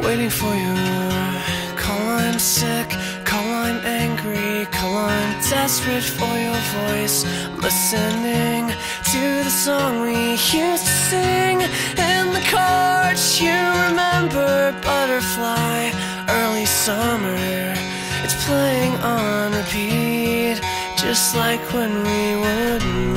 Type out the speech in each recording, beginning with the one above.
waiting for you. call. I'm sick, call. I'm angry, call. I'm desperate for your voice. Listening to the song we used to sing in the courts. You remember butterfly, early summer. It's playing on repeat, just like when we would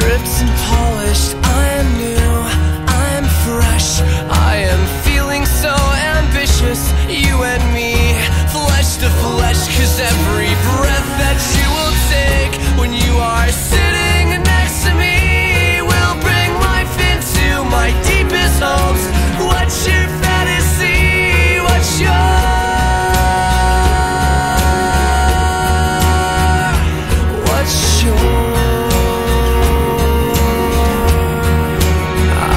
Stripped and polished, I am new, I am fresh, I am feeling so ambitious, you and me, flesh to flesh, cause every breath that you